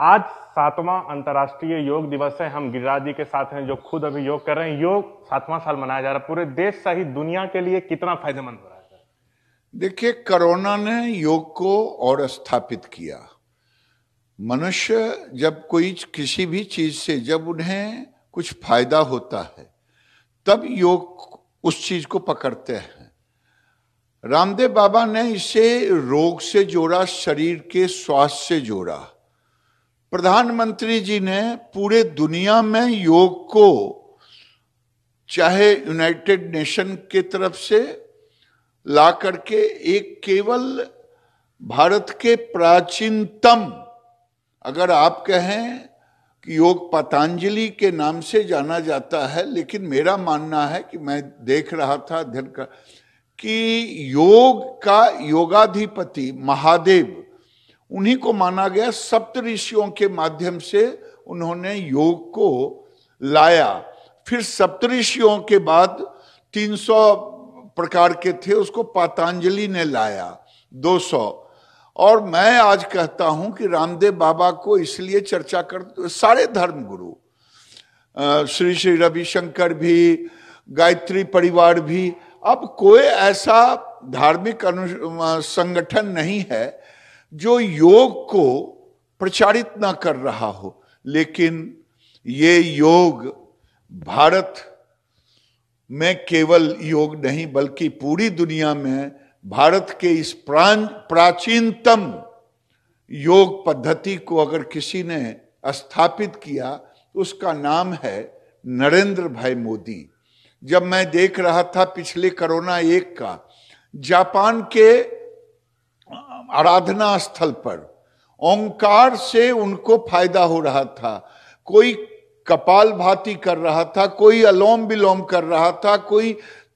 आज सातवां अंतर्राष्ट्रीय योग दिवस है। हम गिरिराज जी के साथ हैं जो खुद अभी योग कर रहे हैं। योग सातवां साल मनाया जा रहा है। पूरे देश सहित दुनिया के लिए कितना फ़ायदेमंद हो रहा है? देखिए, कोरोना ने योग को और स्थापित किया। मनुष्य जब कोई किसी भी चीज़ से जब उन्हें कुछ फ़ायदा होता है, तब योग उस चीज़ को पकड़ते हैं। रामदेव बाबा ने इसे रोग से जोड़ा, शरीर के स्वास्थ्य से जोड़ा। प्रधानमंत्री जी ने पूरे दुनिया में योग को, चाहे यूनाइटेड नेशन के तरफ़ से, ला करके एक केवल भारत के प्राचीनतम, अगर आप कहें कि योग पतंजलि के नाम से जाना जाता है, लेकिन मेरा मानना है कि मैं देख रहा था अध्ययन का कि योग का योगाधिपति महादेव उन्हीं को माना गया सप्त ऋषियों के माध्यम से उन्होंने योग को लाया। फिर सप्तऋषियों के बाद 300 प्रकार के थे, उसको पतंजलि ने लाया 200 और मैं आज कहता हूँ कि रामदेव बाबा को इसलिए चर्चा कर, सारे धर्म गुरु श्री श्री रविशंकर भी, गायत्री परिवार भी, अब कोई ऐसा धार्मिक संगठन नहीं है जो योग को प्रचारित ना कर रहा हो, लेकिन ये योग भारत में केवल योग नहीं, बल्कि पूरी दुनिया में भारत के इस प्राचीनतम योग पद्धति को अगर किसी ने स्थापित किया तो उसका नाम है नरेंद्र भाई मोदी। जब मैं देख रहा था पिछले कोरोना एक का, जापान के आराधना स्थल पर। ओंकार से उनको फ़ायदा हो रहा था। कोई कपाल भाती कर रहा था, कोई अलोम विलोम कर रहा था, कोई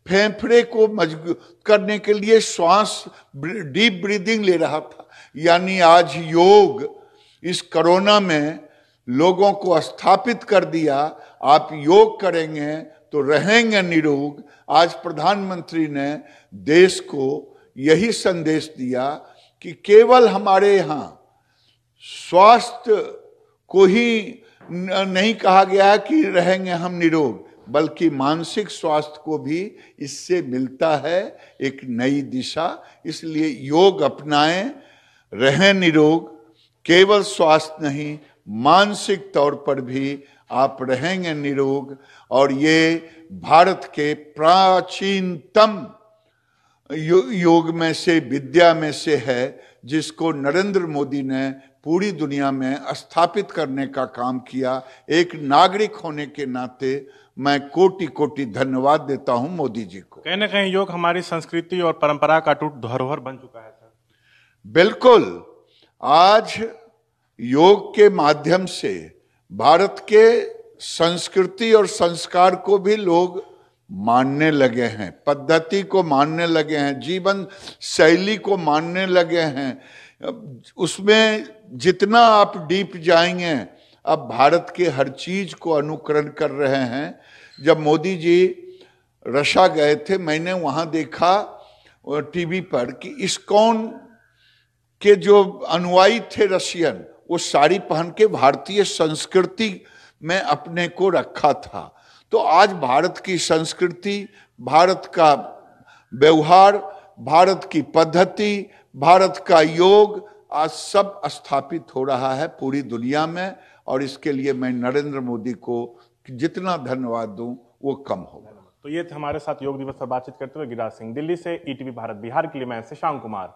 फेफड़े को मज़बूत करने के लिए श्वास डीप ब्रीदिंग ले रहा था। यानी आज योग इस कोरोना में लोगों को स्थापित कर दिया। आप योग करेंगे तो रहेंगे निरोग। आज प्रधानमंत्री ने देश को यही संदेश दिया कि केवल हमारे यहाँ स्वास्थ्य को ही नहीं कहा गया कि रहेंगे हम निरोग, बल्कि मानसिक स्वास्थ्य को भी इससे मिलता है एक नई दिशा। इसलिए योग अपनाएँ, रहें निरोग, केवल स्वास्थ्य नहीं, मानसिक तौर पर भी आप रहेंगे निरोग। और ये भारत के प्राचीनतम योग में से विद्या में से है जिसको नरेंद्र मोदी ने पूरी दुनिया में स्थापित करने का काम किया एक नागरिक होने के नाते मैं कोटि कोटि धन्यवाद देता हूँ मोदी जी को। कहीं ना कहीं योग हमारी संस्कृति और परंपरा का टूट धरोहर बन चुका है सर। बिल्कुल आज योग के माध्यम से भारत के संस्कृति और संस्कार को भी लोग मानने लगे हैं, पद्धति को मानने लगे हैं, जीवन शैली को मानने लगे हैं। उसमें जितना आप डीप जाएँगे, अब भारत के हर चीज़ को अनुकरण कर रहे हैं। जब मोदी जी रशा गए थे, मैंने वहाँ देखा टीवी पर कि इस्कॉन के जो अनुयायी थे रशियन, वो साड़ी पहन के भारतीय संस्कृति में अपने को रखा था। तो आज भारत की संस्कृति, भारत का व्यवहार, भारत की पद्धति, भारत का योग आज सब स्थापित हो रहा है पूरी दुनिया में और इसके लिए मैं नरेंद्र मोदी को जितना धन्यवाद दूँ, वो कम होगा तो ये थे हमारे साथ योग दिवस पर बातचीत करते हुए गिरिराज सिंह, दिल्ली से ईटीवी भारत बिहार के लिए मैं शशांक कुमार।